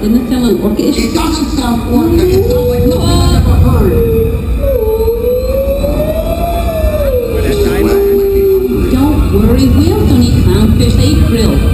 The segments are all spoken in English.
Too much orca. Didn't it doesn't sound orca. It sounds like nothing I've ever heard. Well. Don't worry, eat clownfish, they eat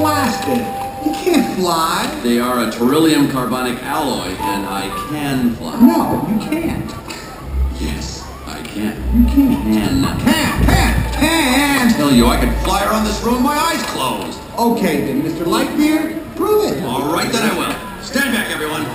plastic. You can't fly. They are a terillium carbonic alloy, and I can fly. No, you can't. Yes, I can. You can't. Can. Can, can, can. I tell you, I can fly around this room with my eyes closed. Okay, then, Mr. Lightbeer, prove it. All right, then I will. Stand back, everyone.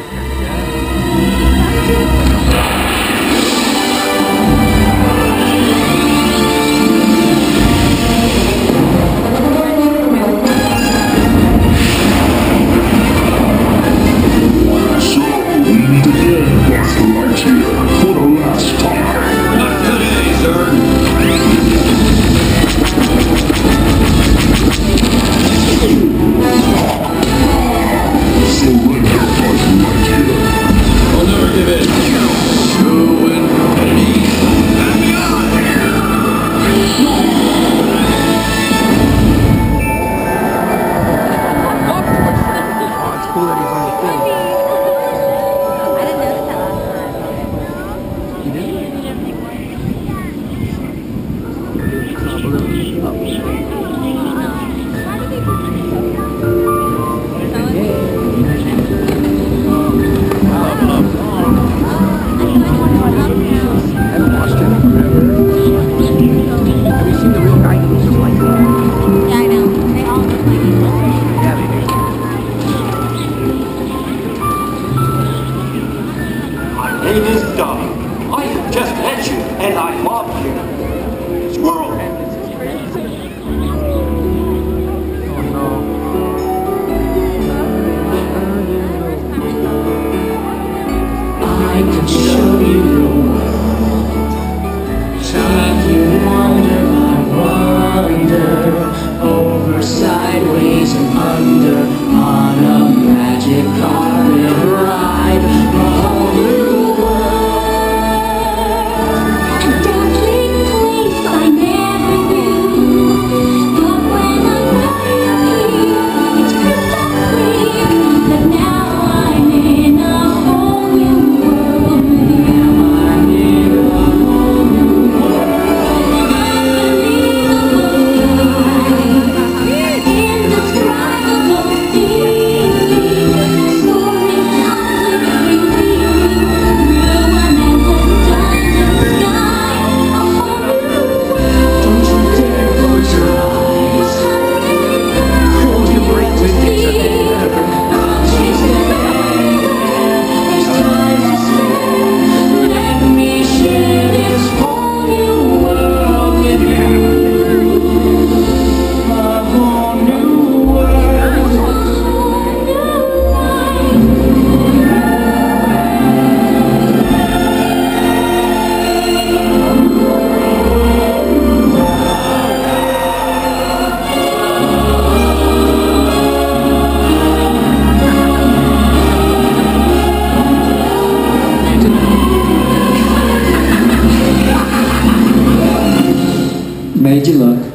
made you look.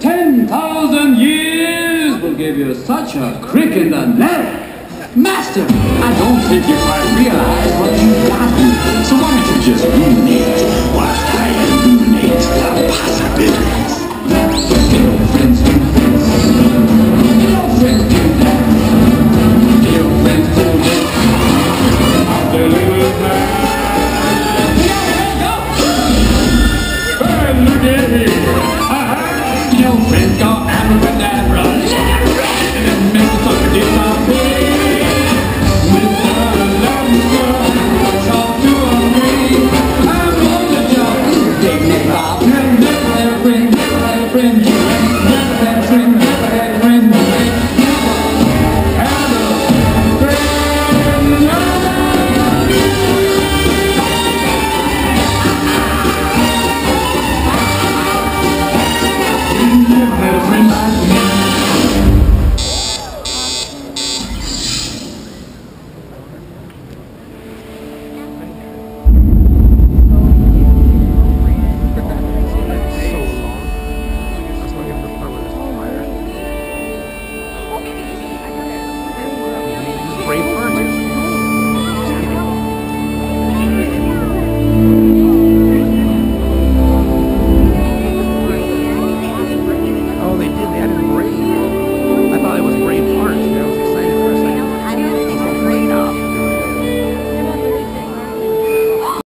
10,000 years will give you such a crick in the neck. Master, I don't think you quite realize what you've gotten. So why don't you just ruminate while I illuminate the possibilities? Girlfriends do this. Girlfriends do that.